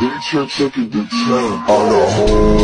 They try taking the time out of whole.